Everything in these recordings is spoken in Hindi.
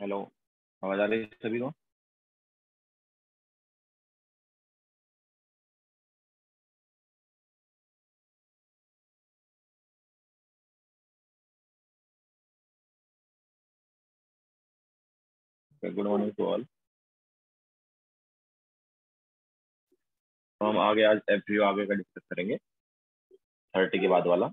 हेलो, आवाज़ आ रही है सभी को? गुड मॉर्निंग टू ऑल तो हम आगे आज एफ़ आगे का डिस्कस करेंगे थर्टी के बाद वाला।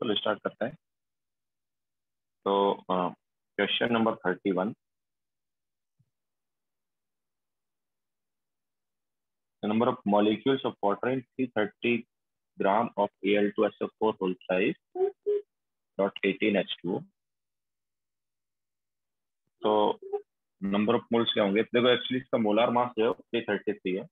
चलो स्टार्ट करते हैं। तो question number thirty one number of molecules of the number of molecules of water in 330 gram of Al2SO4 whole size dot 18H2 तो नंबर ऑफ़ मोल्स क्या होंगे? देखो एक्चुअली इसका मोलार मास जो है थ्री थर्टी थ्री है।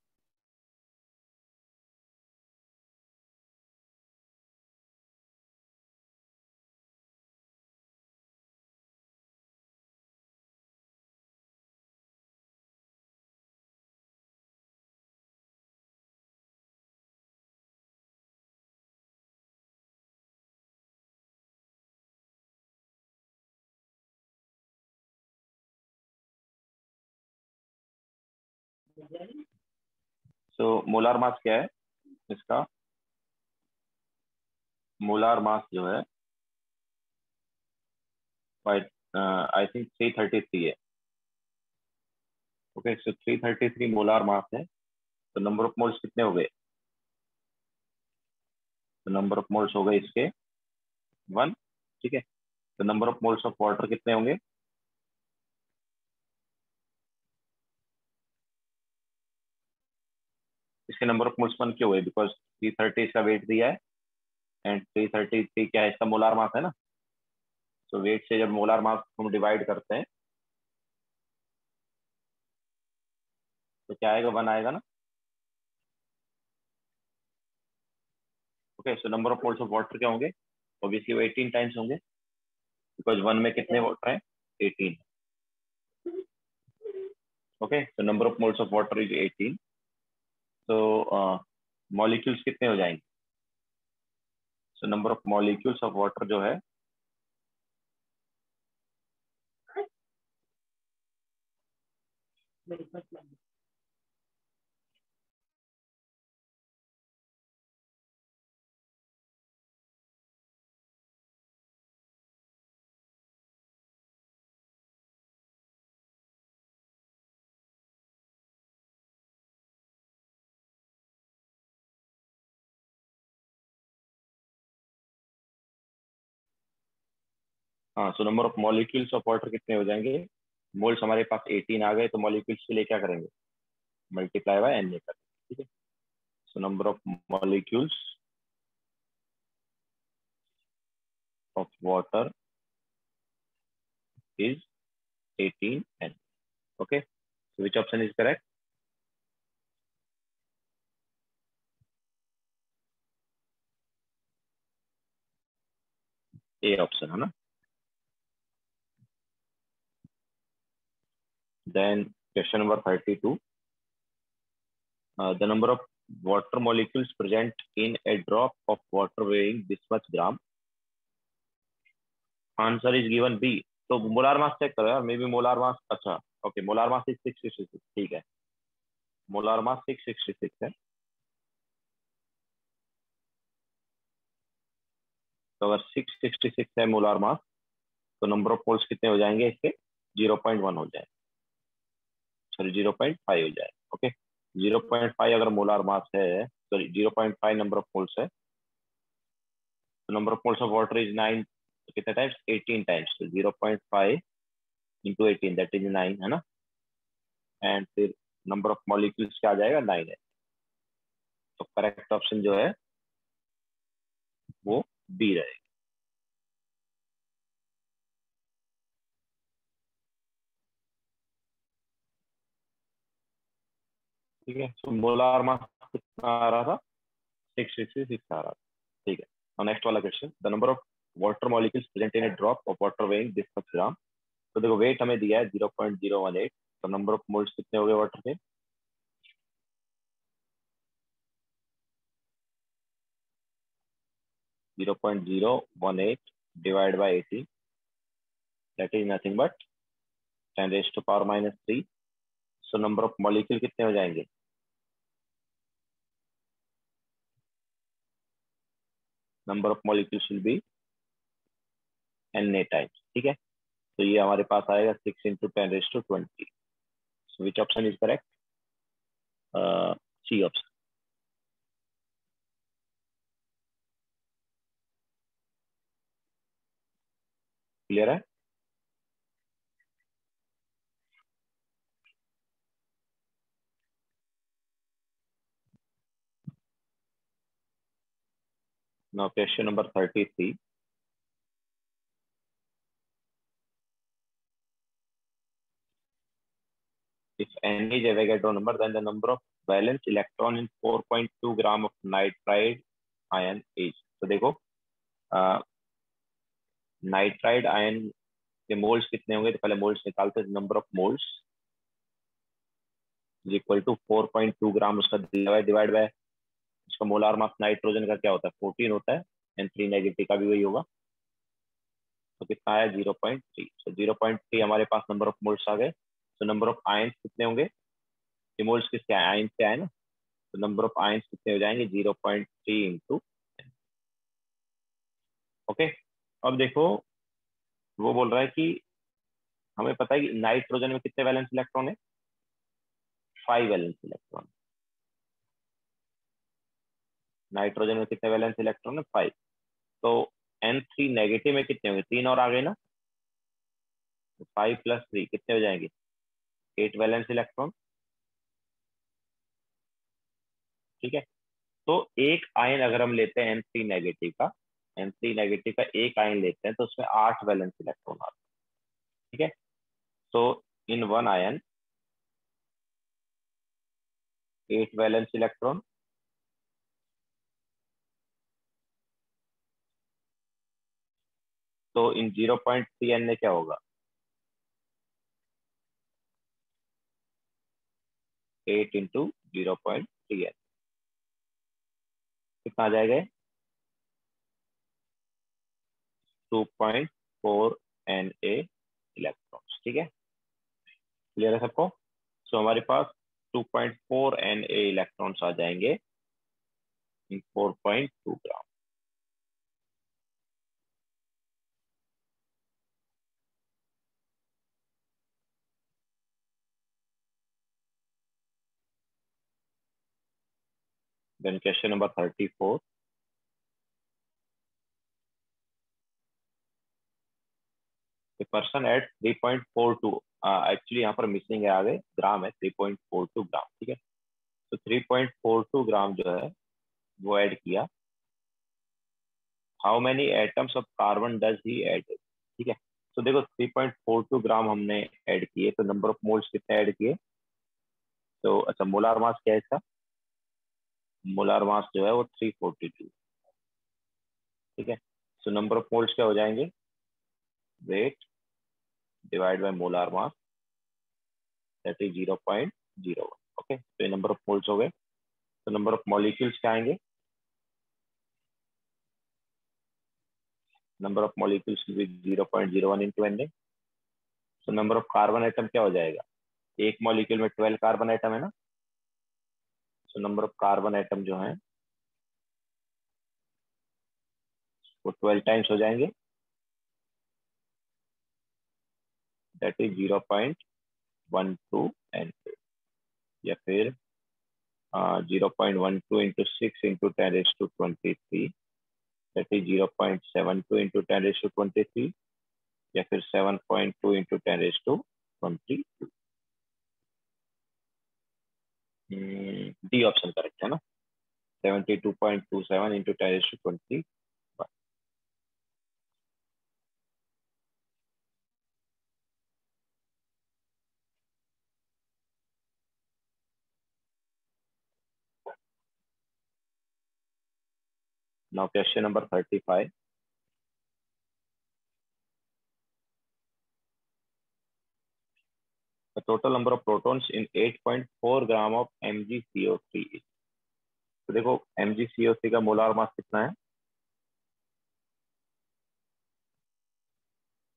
सो मोलार मास क्या है? इसका? मोलार मास जो है I think three thirty three है। Okay so three thirty three molar mass है। तो नंबर ऑफ़ मोल्स कितने हो गए? तो नंबर ऑफ़ मोल्स हो गए इसके वन ठीक है? तो number of moles of water कितने होंगे? इसके नंबर ऑफ़ मोल्स वन क्यों हुए? बिकॉज़ थ्री थर्टी इसका वेट दिया है। एंड थ्री थर्टी थ्री क्या है? इसका मोलार मास है ना? तो वेट से जब मोलार मास हम डिवाइड करते हैं तो क्या आएगा? वन आएगा ना? Okay so number of moles of water क्या होंगे? ऑब्वियसली वो एटीन टाइम्स होंगे। बिकॉज़ वन में कितने वाटर हैं? Eighteen okay so number of moles of water is eighteen तो मॉलिक्यूल्स कितने हो जाएँगे? So number of molecules of water जो है। हाँ so number of molecules of water कितने हो जाएँगे मोल्स हमारे पास 18 आ गए तो मॉलिक्यूल्स के लिए क्या करेंगे मल्टीप्लाई बाय एन ए करेंगे ठीक है so number of molecules of water is 18n. Okay, so which option is correct? A है ना? Then question number 32. Uh, the number of water molecules present in a drop of water weighing this much gram. Answer is given B. तो मोलार मास चेक करो यार मे बी मोलार मास अच्छा okay molar mass six sixty six ठीक है मोलार मास तो अगर सिक्स सिक्सटी सिक्स है मोलार मास तो नंबर ऑफ़ पोल्स कितने हो जाएँगे इसके ज़ीरो पॉइंट वन हो जाए सॉरी ज़ीरो पॉइंट फाइव हो जाए ओके ज़ीरो पॉइंट फाइव अगर मोलार मास है sorry zero point five number of moles है तो number of moles of water is nine कितने टाइम्स 18 टाइम्स तो 0.5 into eighteen that is nine है ना? एंड फिर नंबर ऑफ़ मॉलिक्यूल्स क्या आ जाएगा? नाइन है। तो करेक्ट ऑप्शन जो है, वो बी रहेगा। ठीक है? तो मोलार मास कितना आ रहा था? सिक्स सिक्स सिक्स आ रहा था। ठीक है। और नेक्स्ट वाला question the number of water molecules present in a drop of water weighing this much gram तो देखो वेट हमें दिया है 0.018 तो नंबर ऑफ़ मोल्स कितने हो गए वाटर के? Zero point zero one eight divide by eighty that is nothing but ten raise to power minus three so number of molecule कितने हो जाएँगे? Number of molecules will be N A times ठीक है? तो ये हमारे पास आएगा six into ten raise to twenty so which option is correct C option clear है? Now question number 33 if n is Avogadro number, then the number of valence electron in 4.2 gram of nitride ion is. तो देखो नाइट्राइड आयन के मोल्स कितने होंगे तो पहले मोल्स निकालते हैं number of moles is equal to 4.2 gram उसका डिवाइड बाय उसका मोलार मास नाइट्रोजन का क्या होता है? 14 होता है एंड थ्री नेगेटिव का भी वही होगा। तो कितना आया 0.3 सो 0.3 हमारे पास नंबर ऑफ़ मोल्स आ गए। तो नंबर ऑफ़ आयंस कितने होंगे? इमोल्स किसके आयंस से आए ना? तो नंबर ऑफ़ आयंस कितने हो जाएँगे? Zero point three into okay? अब देखो, वो बोल रहा है कि हमें पता है कि नाइट्रोजन में कितने वैलेंस इलेक्ट्रॉन है? Five valence electron. नाइट्रोजन में कितने वैलेंस इलेक्ट्रॉन है? फाइव तो एन थ्री नेगेटिव में कितने होंगे? तीन और आ गए ना? फाइव प्लस थ्री कितने हो जाएँगे? एट वैलेंस इलेक्ट्रॉन ठीक है? तो एक आयन अगर हम लेते हैं एन थ्री नेगेटिव का एन थ्री नेगेटिव का एक आयन लेते हैं तो उसमें आठ वैलेंस इलेक्ट्रॉन आते हैं। ठीक है? तो in one ion eight valence electron तो in zero point three N में क्या होगा? Eight into zero point three N. कितना आ जाएगा? Two point four N A electron ठीक है? क्लियर है सबको? सो so, हमारे पास two point four N A electrons आ जाएँगे in four point two gram. Then question number 34. Person at three point four two actually यहाँ पर मिसिंग है आगे ग्राम है three point four two gram ठीक है? तो फोर टू ग्राम जो है, वो ऐड किया। How many atoms of carbon does he add ठीक है? तो देखो 3.42 ग्राम हमने ऐड किए तो नंबर ऑफ़ मोल्स कितने ऐड किए? तो अच्छा मोलार मास क्या है इसका? मोलार मास जो है वो 342 ठीक है? सो नंबर ऑफ़ मोल्स क्या हो जाएँगे? Weight divide by molar mass that is 0.01 okay तो ये नंबर ऑफ़ मोल्स हो गए। तो नंबर ऑफ़ मॉलिक्यूल्स क्या आएँगे? Number of molecules will be 0.01 into Na. So, number of carbon atom क्या हो जाएगा? एक मॉलिक्यूल में 12 कार्बन आइटम है ना? So number of carbon atom जो है, वो 12 टाइम्स हो जाएँगे। दैट इज़ 0.12 एन या फिर zero point one two into six into ten raise to twenty three that is 0.72 into 10 raised to 23 या फिर 7.2 into 10 raised to 22 D option correct है ना seventy two point two seven into twice twenty Now question number thirty-five. Total number of protons in 8.4 gram of MgCO3 is. तो देखो MgCO3 का मोलार मास कितना है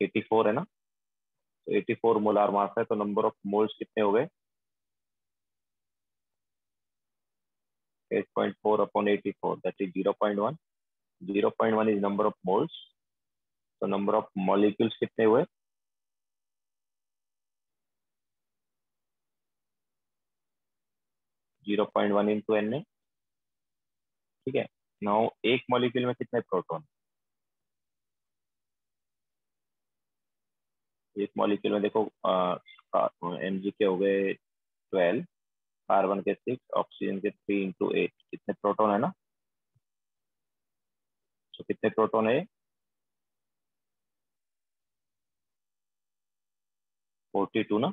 84 है ना तो 84 मोलार मास है तो नंबर ऑफ़ मोल्स कितने हो गए 8.4 upon 84 that is 0.1 0.1 is number of moles so number of molecules कितने हुए zero point one into N ठीक है? नाउ एक मॉलिक्यूल में कितने प्रोटॉन एक मॉलिक्यूल में देखो एम जी के हो गए ट्वेल्व कार्बन के सिक्स ऑक्सीजन के थ्री इंटू एट कितने प्रोटॉन है ना? तो कितने प्रोटॉन है फोर्टी टू ना?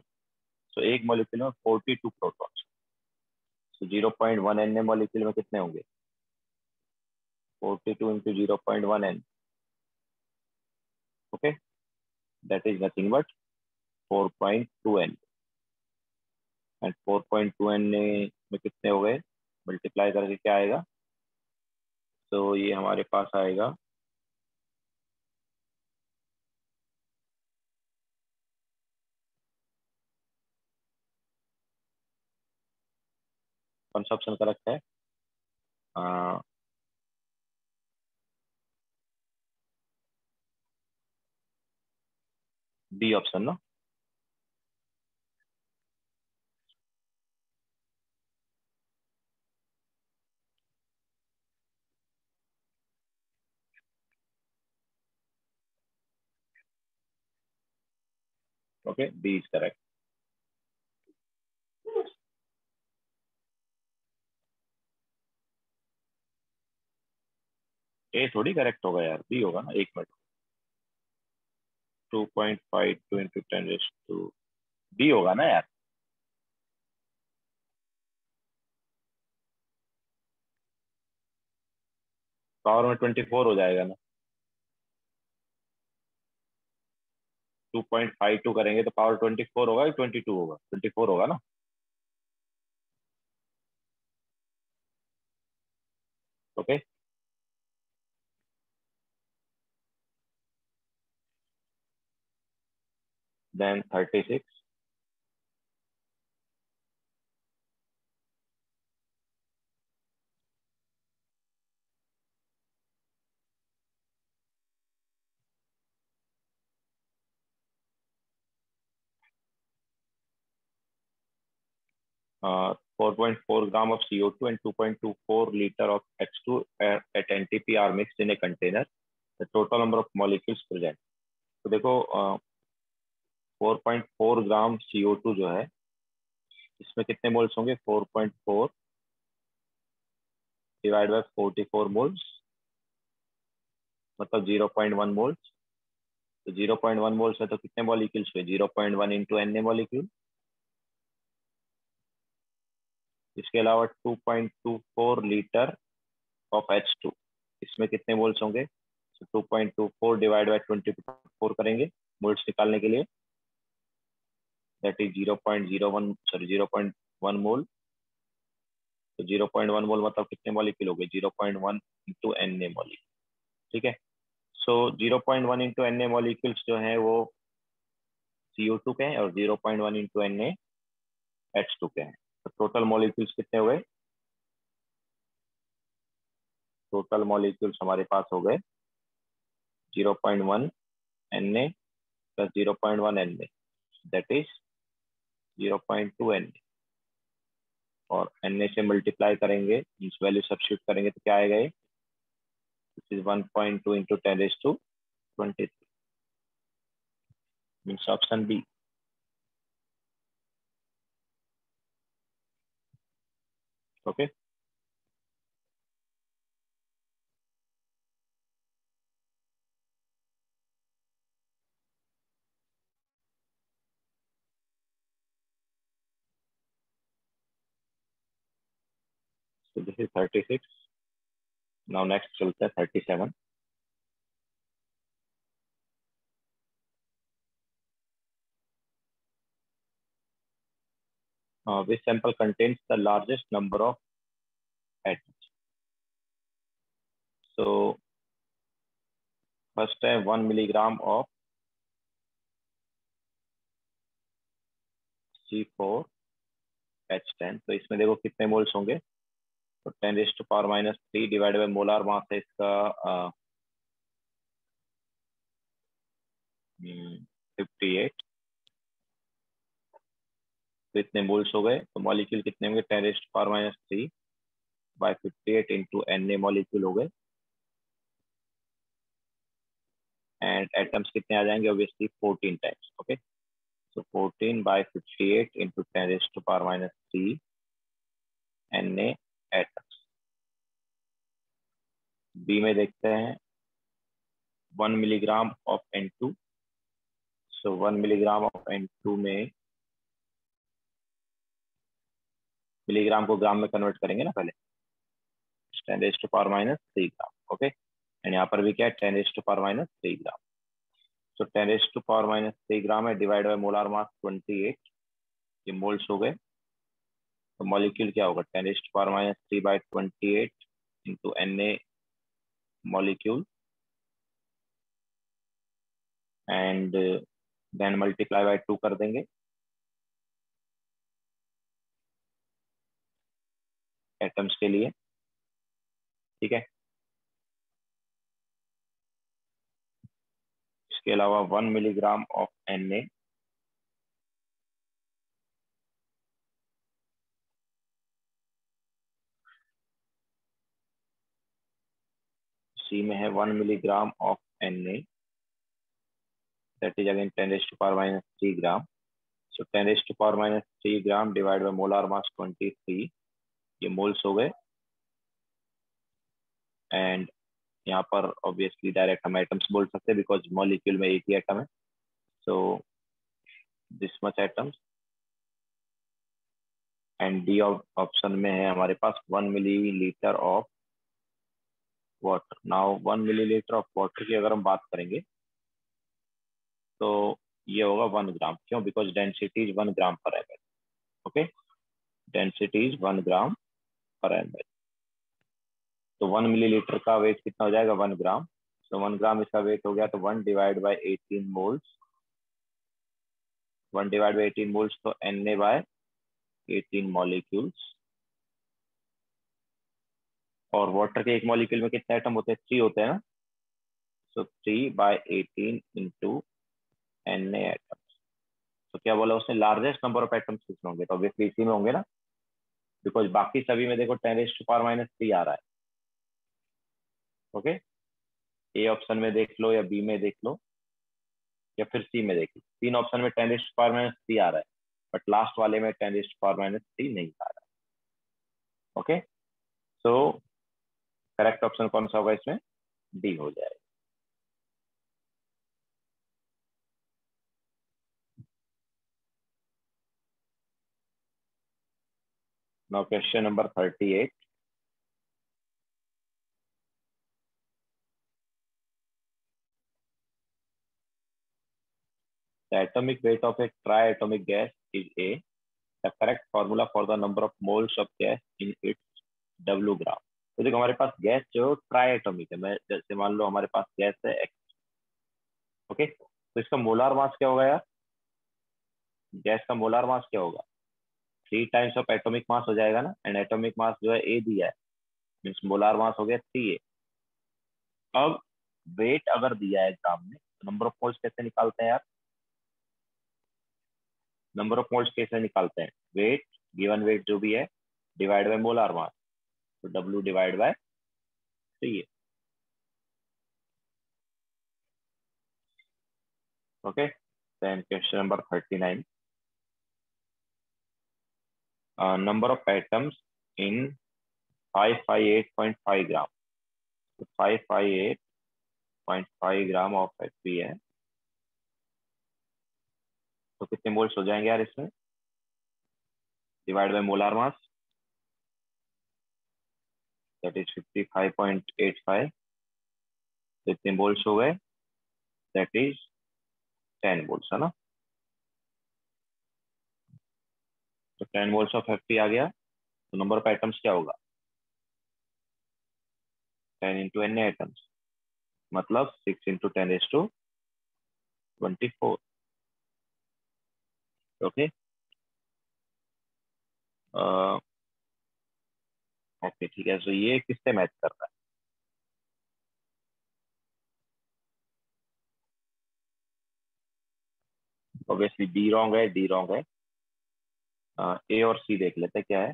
सो एक मॉलिक्यूल में forty two proton so zero point one N molecule में कितने होंगे? Forty two into zero point one N okay that is nothing but four point two N and four point two N में कितने हो गए? मल्टीप्लाई करके क्या आएगा? तो ये हमारे पास आएगा ऑप्शन करेक्ट है बी ऑप्शन ना Okay, B is correct. A थोड़ी करेक्ट होगा यार बी होगा ना, एक minute two point five two into ten to B होगा ना यार। पावर में ट्वेंटी फोर हो जाएगा ना। टू पॉइंट फाइव टू करेंगे तो पावर ट्वेंटी फोर होगा ट्वेंटी टू होगा? ट्वेंटी फोर होगा ना। Okay then 36 uh, 4.4 gram of CO2 and 2.24 liter of H2 at, at NTP are mixed in a container. The total number of molecules present. तो देखो 4.4 ग्राम CO2 जो है, इसमें कितने मोल्स होंगे? 4.4 डिवाइड बाय 44 मोल्स मतलब 0.1 मोल्स। तो 0.1 मोल्स है तो कितने मॉलिक्यूल्स हुए? 0.1 इंटू एन ए मॉलिक्यूल इसके अलावा 2.24 लीटर ऑफ़ H2 इसमें कितने मोल्स होंगे? तो 2.24 डिवाइड बाय 24 करेंगे मोल्स निकालने के लिए। दैट इज़ 0.01 सॉरी 0.1 मोल तो 0.1 मोल मतलब कितने मॉलिक्यूल हो गए? 0.1 इंटू एन ए ठीक है? So so, 0.1 into N A molecules जो हैं वो CO2 के हैं और 0.1 इंटू एन ए H2 के हैं। तो टोटल मॉलिक्यूल्स कितने हुए टोटल मॉलिक्यूल्स हमारे पास हो गए 0.1 Na plus 0.1 Na 0.2 NA और NA से मल्टीप्लाई करेंगे, इस वैल्यू सब्सिट करेंगे तो क्या आएगा ये? This is 1.2 point two into ten raise to option B okay okay. So this is 36. Now next चलते हैं 37. Uh, this sample contains the largest number of atoms. So first है one milligram of C4H10. तो इसमें देखो कितने मोल्स होंगे तो ten raise to power minus three divide by molar mass है इसका फिफ्टी एट तो इतने मोल्स हो गए तो मॉलिक्यूल कितने होंगे? Ten raise to power minus three by fifty eight into N A molecule हो गए। एंड एटम्स कितने आ जाएँगे? Obviously fourteen times okay so 14 by 58 into 10 raised to power minus 3 Na atoms. B में देखते हैं। One milligram of N two so one milligram of N two में मिलीग्राम को ग्राम में कन्वर्ट करेंगे ना पहले। Ten raise to power minus three gram okay and यहाँ पर भी क्या है? Ten raise to power minus three gram so ten raise to power minus three gram है divide by molar mass twenty eight ये मोल्स हो गए। तो मॉलिक्यूल क्या होगा? Ten raise to power minus three by twenty eight into N A molecule and then multiply by two कर देंगे। एटम्स के लिए। ठीक है? इसके अलावा one milligram of N A C में है one milligram of N A that is again ten raise to power minus three gram so ten raised power minus three gram divide by molar mass twenty three ये मोल्स हो गए. एंड यहाँ पर ऑब्वियसली डायरेक्ट हम एटम्स बोल सकते हैं बिकॉज़ मॉलिक्यूल में एक ही एटम है. So this much atoms and D option में है हमारे पास one millilitre of water now one millilitre of water की अगर हम बात करेंगे तो ये होगा वन ग्राम क्यों? Because density is one gram per M okay density is one gram per M तो वन मिलीलीटर का वेट कितना हो जाएगा? वन ग्राम तो वन ग्राम इसका वेट हो गया तो one divide by eighteen moles one divide by eighteen moles तो N A by eighteen molecules और वाटर के एक मॉलिक्यूल में कितने आइटम होते हैं? थ्री होते हैं ना? So three by eighteen into N A atoms तो क्या बोला उसने? लार्जेस्ट नंबर ऑफ़ एटम्स किसमें होंगे? तो ऑब्वियसली इसी में होंगे ना? बिकॉज़ बाकी सभी में देखो ten raise to power minus three आ रहा है। ओके ए ऑप्शन में देख लो या बी में देख लो या फिर सी में देख लो। तीन ऑप्शन में ten raised power minus three आ रहा है। बट लास्ट वाले में ten raised power minus three नहीं आ रहा है। ओके सो करेक्ट ऑप्शन कौन सा होगा इसमें डी हो जाएगा Now question number 38. The atomic weight of a triatomic gas is A. The correct formula for the number of moles of gas in its W gram. तो देखो, हमारे पास गैस जो ट्राई एटोमिक है। मैं जैसे मान लो, हमारे पास गैस है एक्स ओके? तो इसका मोलार मास क्या होगा यार? गैस का मोलार मास क्या होगा? Three times of atomic mass हो जाएगा ना? एंड एटॉमिक मास जो है ए दिया है। मीन्स मोलार मास हो गया थ्री ए अब वेट अगर दिया है एग्ज़ाम में तो नंबर ऑफ़ मोल्स कैसे निकालते हैं यार? नंबर ऑफ़ मोल्स कैसे निकालते हैं? वेट गिवन वेट जो भी है डिवाइड बाय मोलार मास। तो W divide by three A okay then question number 39 uh, number of atoms in 558.5 gram. so 558.5 gram of H है तो कितने मोल्स हो जाएँगे यार इसमें? Divide by molar mass that is 55.85 तो इतने मोल्स हो गए दैट इज़ 10 मोल्स है ना? तो 10 मोल्स ऑफ़ एफ़ आ गया। तो नंबर ऑफ़ आइटम्स क्या होगा? 10 इंटू एन आइटम्स मतलब 6 into ten is to twenty four okay okay, ठीक है। तो ये किससे मैच कर रहा है? ऑब्वियसली डी रॉन्ग है डी रॉन्ग है। ए और सी देख लेते क्या है।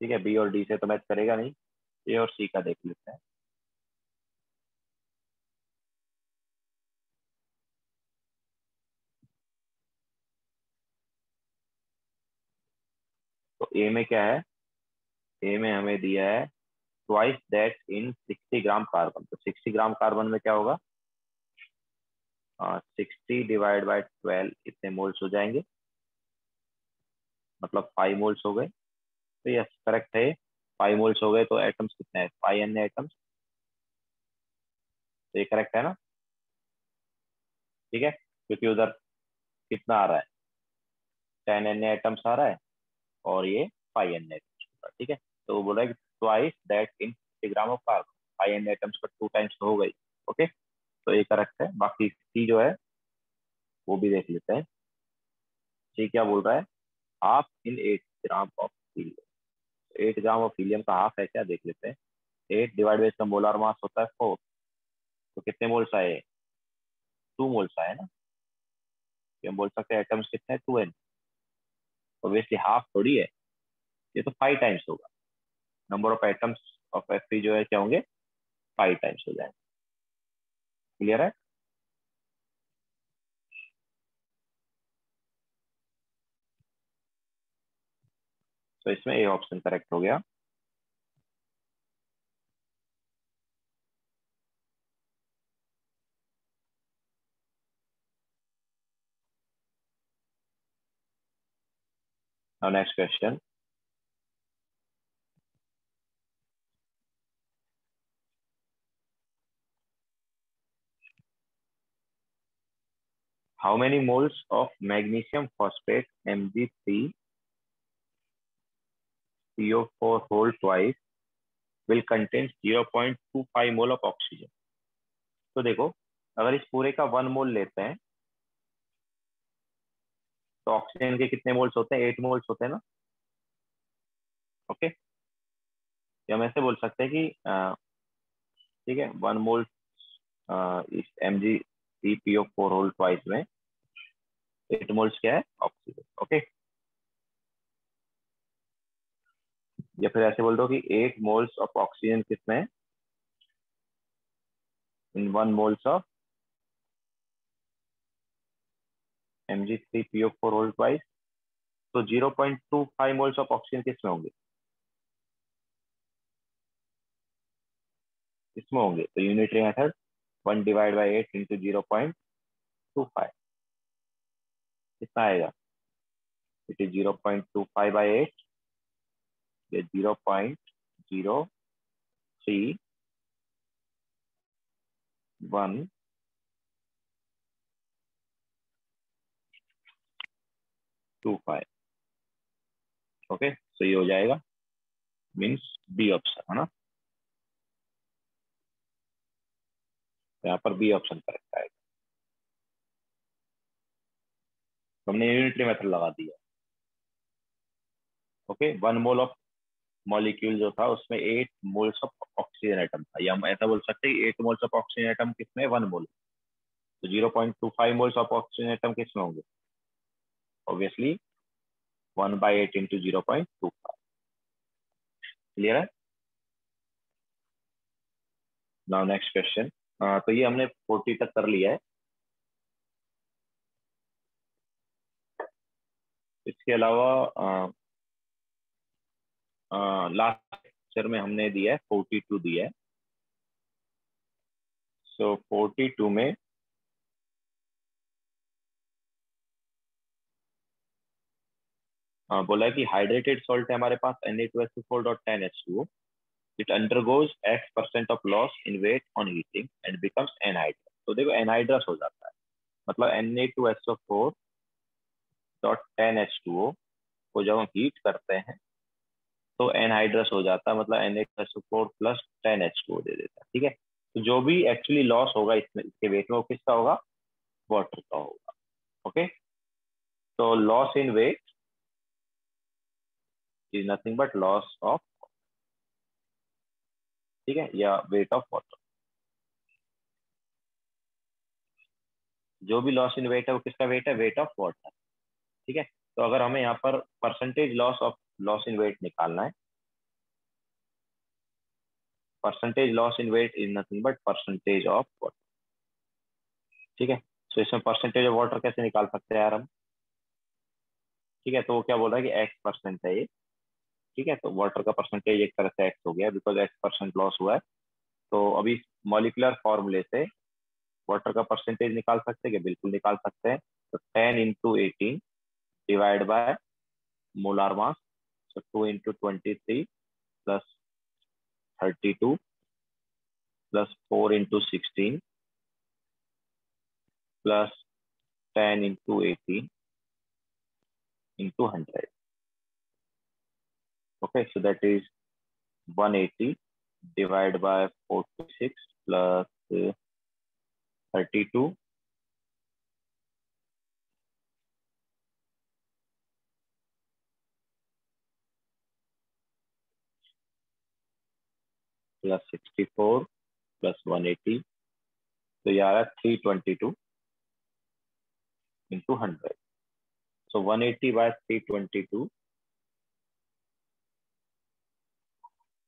ठीक है बी और डी से तो मैच करेगा नहीं। ए और सी का देख लेते हैं। ए में क्या है? ए में हमें दिया है twice that in 60 gram carbon तो 60 ग्राम कार्बन में क्या होगा? सिक्सटी डिवाइड बाय ट्वेल्व इतने मोल्स हो जाएँगे। मतलब फाइव मोल्स हो गए। तो यस करेक्ट है फाइव मोल्स हो गए तो एटम्स कितने हैं? फाइव एन एटम्स तो ये करेक्ट है ना? ठीक है? क्योंकि उधर कितना आ रहा है? टेन एन एटम्स आ रहा है। और ये फाइव एन एटम्स ठीक है? तो वो बोला है twice that in gram of carbon five N atoms पर टू टाइम्स हो गई ओके तो ये करेक्ट है, बाकी सी जो है, वो भी देख लेते हैं। सी क्या बोल रहा है? Half in eight gram of helium eight gram of helium का हाफ़ है क्या? देख लेते हैं। एट डिवाइड बाई इसका मोलार मास होता है फोर तो कितने मोल्स आए? टू मोल्स आए ना? हम बोल सकते हैं एटम्स कितने टू एन ऑब्वियसली हाफ़ थोड़ी है। ये तो फाइव टाइम्स होगा। Number of atoms of F जो है, क्या होंगे? फाइव टाइम्स हो जाएँगे। क्लियर है? तो इसमें ए ऑप्शन करेक्ट हो गया। Now next question. How many moles of magnesium phosphate Mg3 CO4 whole twice will contain 0.25 mole of oxygen? तो देखो अगर इस पूरे का वन मोल लेते हैं तो ऑक्सीजन के कितने मोल्स होते हैं? एट मोल्स होते हैं ना? ओके हम ऐसे बोल सकते हैं कि ठीक है वन मोल इस M G C P O four whole twice में एट मोल्स क्या है? ऑक्सीजन ओके या फिर ऐसे बोल दो कि एट मोल्स ऑफ़ ऑक्सीजन कितने हैं in one moles of M G three P O four whole twice तो zero point two five moles of oxygen किसमें होंगे? इसमें होंगे तो unitary method one divide by eight into zero point two five कितना आएगा? It is zero point two five by eight ये zero point zero three one two five okay so ये हो जाएगा मीन्स बी ऑप्शन है ना? यहाँ पर बी ऑप्शन करेक्ट आएगा। तो हमने यूनिटरी मेथड लगा दिया। Okay one mole of molecule जो था, उसमें eight moles of oxygen atom था। या हम ऐसा बोल सकते हैं eight moles of oxygen atom किसमें? वन मोल तो zero point two five moles of oxygen atom किसमें होंगे? By eight into zero point two five clear है? नाउ नेक्स्ट क्वेश्चन तो ये हमने फोर्टी तक कर लिया है। इसके अलावा लास्ट लेक्चर में हमने दिया है फोर्टी टू दिया है। सो फोर्टी टू में बोला है कि हाइड्रेटेड सॉल्ट है हमारे पास Na2SO4.10H2O it undergoes X percent of loss in weight on heating and becomes anhydrous. तो देखो एनहाइड्रस हो जाता है। मतलब Na2SO4 dot ten H two O को जब हम हीट करते हैं तो एनहाइड्रस हो जाता है मतलब N H four plus ten H two O दे देता है, ठीक है? तो जो भी एक्चुअली लॉस होगा इसमें, इसके वेट में वो किसका होगा? वाटर का होगा ओके तो loss in weight is nothing but loss of ठीक है, या वेट ऑफ़ वाटर जो भी लॉस इन वेट है, वो किसका वेट है? वेट ऑफ़ वाटर ठीक है? तो अगर हमें यहाँ पर percentage loss of loss in weight निकालना है percentage loss in weight is nothing but percentage of water ठीक है? तो इसमें परसेंटेज ऑफ़ वाटर कैसे निकाल सकते हैं यार हम? ठीक है तो वो क्या बोल रहा है कि एक्स परसेंट है ये। ठीक है तो वाटर का परसेंटेज एक तरह से एक्स हो गया बिकॉज़ एक्स परसेंट लॉस हुआ है। तो अभी मॉलिकुलर फॉर्मूले से वाटर का परसेंटेज निकाल सकते हैं? बिल्कुल निकाल सकते हैं। तो ten into eighteen divide by molar mass so 2 into 23 plus 32 plus 4 into 16 plus 10 into 18 into 100 Okay, so that is 180 divided by 46 uh, 32 plus 64 plus 180. So you are at 322 into 100. So 180 by 322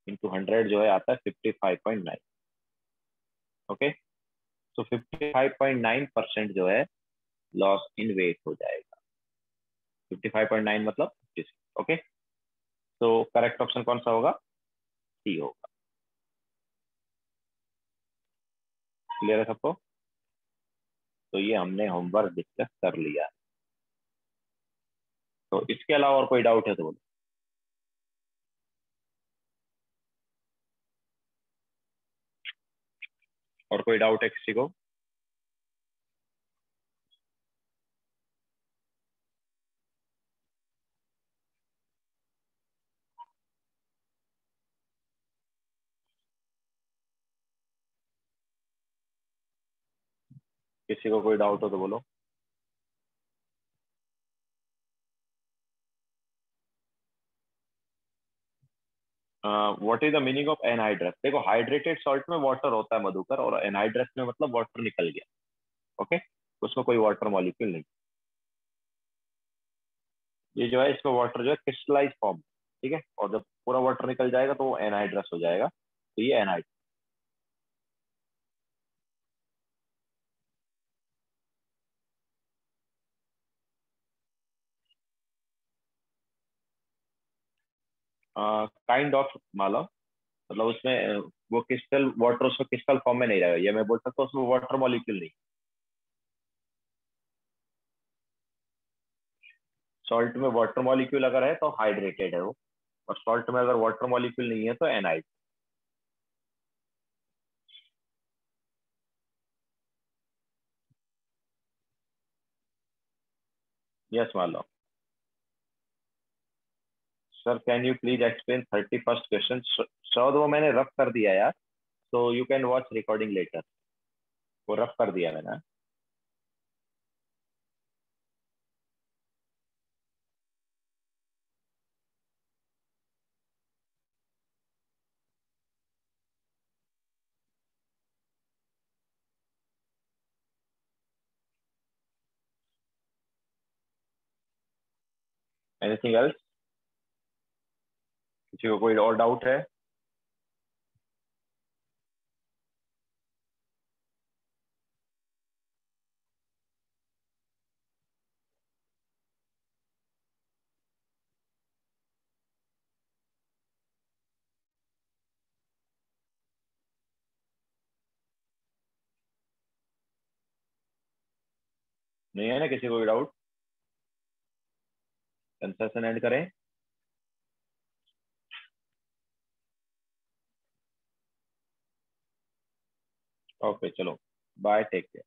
into hundred जो है आता है fifty five point nine okay तो fifty five point nine percent जो है लॉस इन वेट हो जाएगा। फिफ्टी फाइव पॉइंट नाइन मतलब ओके तो करेक्ट ऑप्शन कौन सा होगा? सी होगा। क्लियर है सबको? तो ये हमने होमवर्क डिस्कस कर लिया। तो इसके अलावा और कोई डाउट है तो बोलो। और कोई डाउट है किसी को? किसी को कोई डाउट हो तो बोलो। What is the meaning of anhydrous देखो हाइड्रेटेड सॉल्ट में वाटर होता है मधुकर और एनहाइड्रस में मतलब वाटर निकल गया। Okay okay? उसमें कोई वाटर मॉलिक्यूल नहीं। ये जो है, इसमें वाटर जो है क्रिस्टलाइज फॉर्म ठीक है? और जब पूरा वाटर निकल जाएगा तो वो एनहाइड्रस हो जाएगा। तो ये एनहाइड काइंड ऑफ़ माला मतलब उसमें वो क्रिस्टल वाटर उसमें क्रिस्टल फॉर्म में नहीं रहेगा। ये मैं बोल सकता हूँ, उसमें वाटर मॉलिक्यूल नहीं। सॉल्ट में वाटर मॉलिक्यूल अगर है तो हाइड्रेटेड है वो। और सॉल्ट में अगर वाटर मॉलिक्यूल नहीं है तो एनाइड यस मान लो sir can you please explain thirty first question शायद वो मैंने रफ कर दिया यार तो you can watch recording later वो रफ कर दिया मैंने एनीथिंग एल्स किसी को कोई और डाउट है? नहीं है ना किसी को डाउट कंसेशन एंड करें। ओके चलो बाय टेक केयर